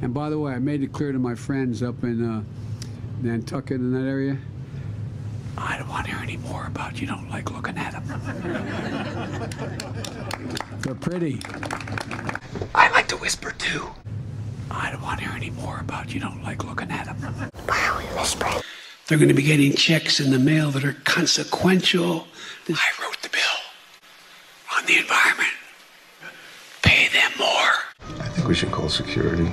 And by the way, I made it clear to my friends up in uh, Nantucket in that area. I don't want to hear any more about you don't like looking at them. They're pretty. I like to whisper too. I don't want to hear any more about you don't like looking at them. Are we whispering? They're going to be getting checks in the mail that are consequential. I wrote the bill on the environment. Pay them more. I think we should call security.